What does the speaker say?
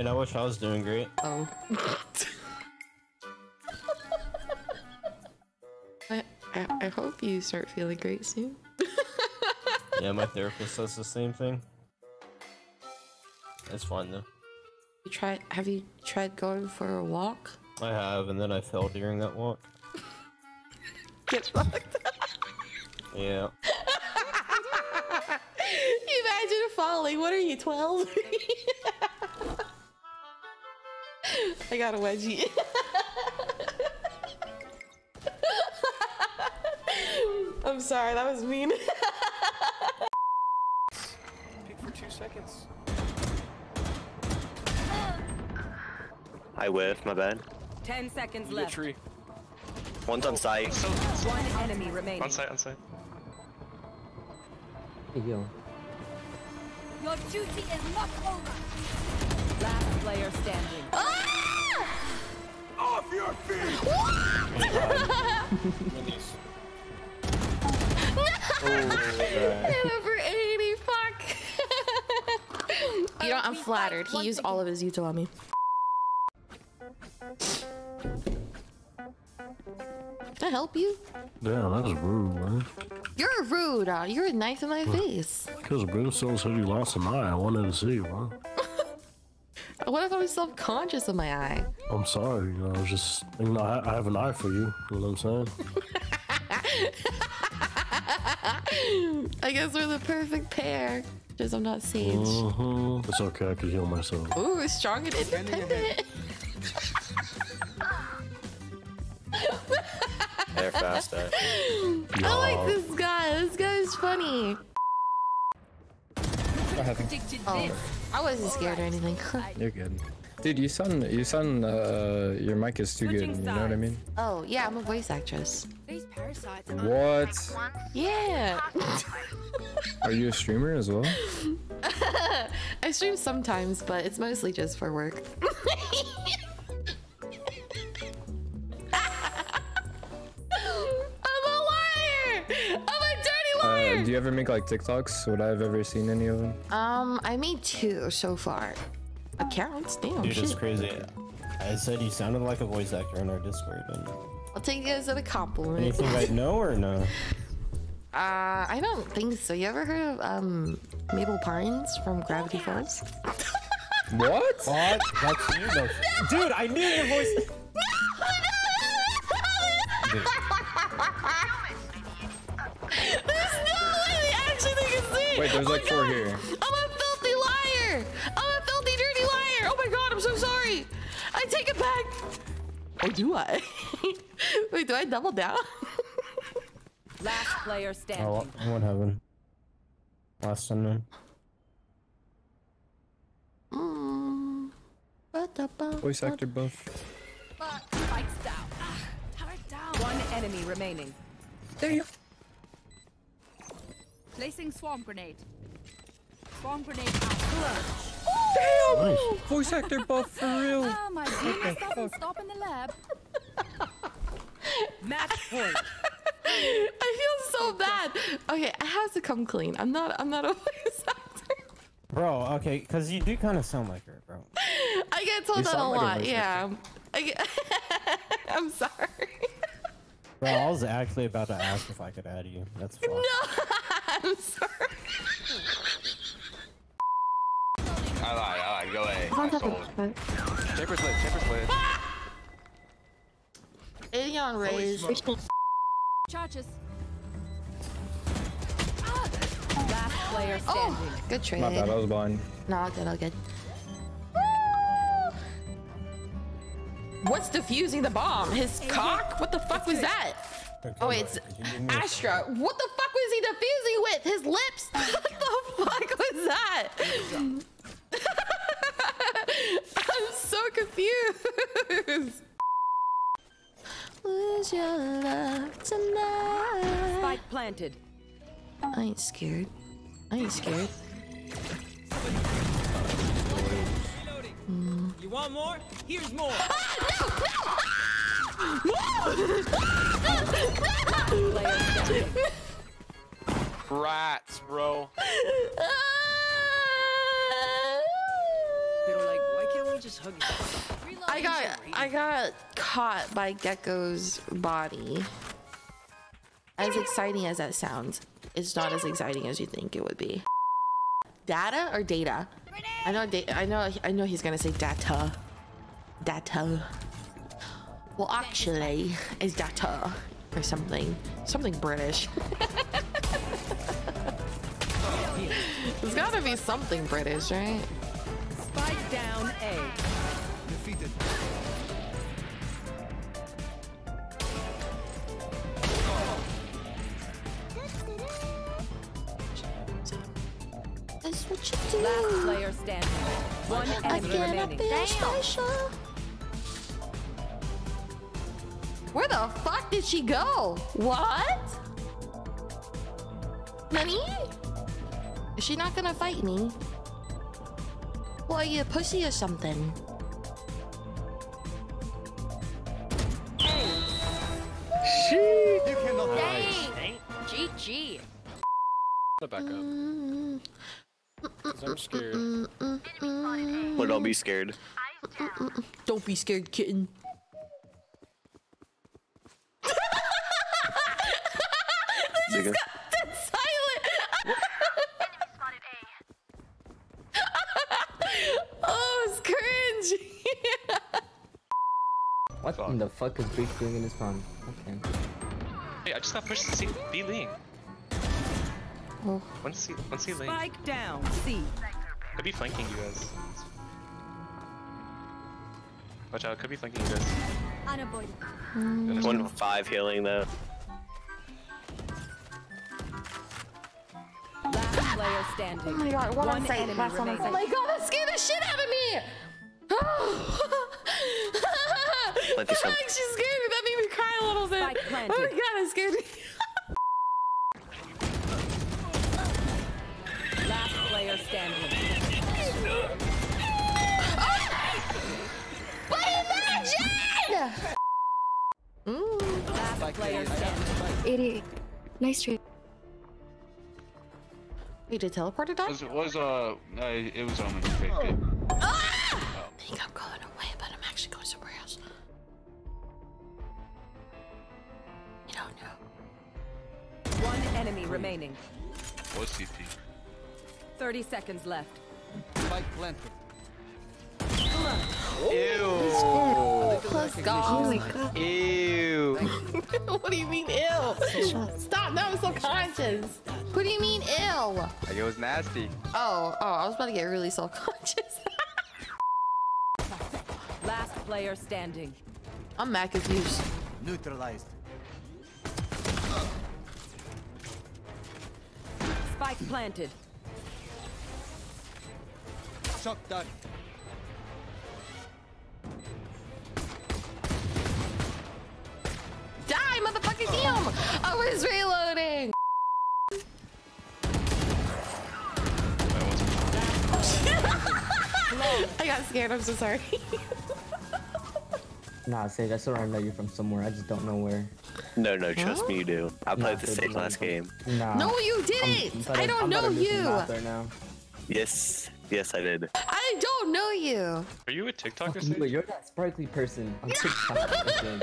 Man, I wish I was doing great. Oh. I, I, I hope you start feeling great soon. Yeah, my therapist says the same thing. It's fine though. You tried? Have you tried going for a walk? I have, and then I fell during that walk. Get fucked. Yeah. Imagine falling. What are you, 12? I got a wedgie. I'm sorry, that was mean. Peek for two seconds. I whiffed, my bad. Ten seconds The left. tree. One's on site. One enemy remaining. On site, on site. Your duty is not over. Last player standing. Oh! Off your feet! Number 80, fuck. you know, I'm flattered. He used all of his util on me. Can I help you? Damn, that was rude, man. You're rude. Uh, you're a knife in my face. Because Brimstone said you lost an eye. I wanted to see, you, man. What if I'm self-conscious of my eye? I'm sorry, you know, I was just, you know, I, I have an eye for you. You know what I'm saying? I guess we're the perfect pair. Just I'm not Sage. Mm-hmm. It's okay, I can heal myself. Ooh, strong and independent. They're fast at. I like this guy. This guy is funny. Predicted Oh. I wasn't scared or anything. You're good. Dude, you sound you sound uh your mic is too good, you know what I mean? oh, yeah, I'm a voice actress. These parasites What? Yeah. Are you a streamer as well? I stream sometimes, but it's mostly just for work. Ever make like TikToks? Would I have ever seen any of them? um, I made two so far. Accounts, damn Dude, it's shit. crazy. I said you sounded like a voice actor in our Discord. And I'll take it as a compliment. anything I know or no? Uh, I don't think so. You ever heard of um Mabel Pines from Gravity Falls? What? What? That's you though. Dude, I knew your voice. Dude, Wait, there's Oh like four God. here. I'm a filthy liar. I'm a filthy, dirty liar. Oh my god, I'm so sorry. I take it back. Or do I? Wait, do I double down? Last player standing. oh, what happened? Last time. Mm. Voice actor buff. Spikes down. Turret down. One enemy remaining. Damn. Placing swarm grenade. Swarm grenade out. Nice. Voice actor buff for real. Oh my goodness, doesn't stop in the lab. Match point. I feel so oh, bad. Okay, I have to come clean. I'm not. I'm not a voice actor. Bro, okay, because you do kind of sound like her, bro. I get told You that a like lot. voice yeah. I get, I'm sorry. Bro, I was actually about to ask if I could add you. That's fine. I'm sorry. I lied, I lied. Go away. I sold. Chamber's lit, Chamber's lit. Aeon raised. Charges. Last player standing. Oh, good trade. My bad, I was blind. No, all good, all good. What's defusing the bomb? His cock? What the fuck was that? Oh, it's Astra. What the fuck was he defusing with? His lips? What the fuck was that? I'm so confused. Lose your love tonight. Spike planted. I ain't scared. I ain't scared. You want more? Here's more. Ah, ah! Player standing. Rats, bro. Pero like, why can't we Just hug I got I got caught by Gekko's body. As exciting as that sounds, it's not as exciting as you think it would be. Data or data? I know. Da- I know. I know he's gonna say data. Data. Well, actually, it's data or something. Something British. There's gotta be something British, right? Spike down A. That's what you do. Last player standing. One I enemy remaining. be. Where the fuck did she go? What? Nani? Is she not gonna fight me? Well, are you a pussy or something? She. You cannot Dang. GG. The back up. 'Cause I'm scared. Well, don't be scared. Don't be scared, kitten. Nigga. That's silent. oh, it's cringe. What in the fuck is Breach doing in his spawn? Okay. Hey, I just got pushed to see B lane. Oh. One C, one C lane. Spike down C. Could be flanking you guys. Watch out, could be flanking you guys. Unavoidable. One five healing though. Last player standing. Oh my god, what One I'm saying. enemy That's what I'm saying. remaining. Oh my god, that scared the shit out of me! Plenty some. She scared me. That made me cry a little bit. Oh my god, that scared me. Last player standing. What is that, Jen? Mm. Last player standing. 88. Nice trade. Wait, did teleporter die? Was was uh, uh it was on fake remaining. Was CT. 30 seconds left. Spike planted. Let's go. Oh my god. Ew. what do you mean ill? Stop, now I'm so conscious. What do you mean ill? It was nasty. Oh, oh, I was about to get really self-conscious. Last player standing. I'm mad confused. Neutralized. Spike planted. Shock dart. Die, motherfucking damn! I was reloading. I got scared. I'm so sorry. Nah, Sage, I still remember you're from somewhere. I just don't know where. No, no, trust me, you do. I Nah, played the Sage, stage last from- game. Nah. no, you didn't. I'm better- I don't know better missing you. math right now. Yes, yes, I did. I don't know you. Are you a TikToker? Fuck you, you're that sparkly person on TikTok. I think.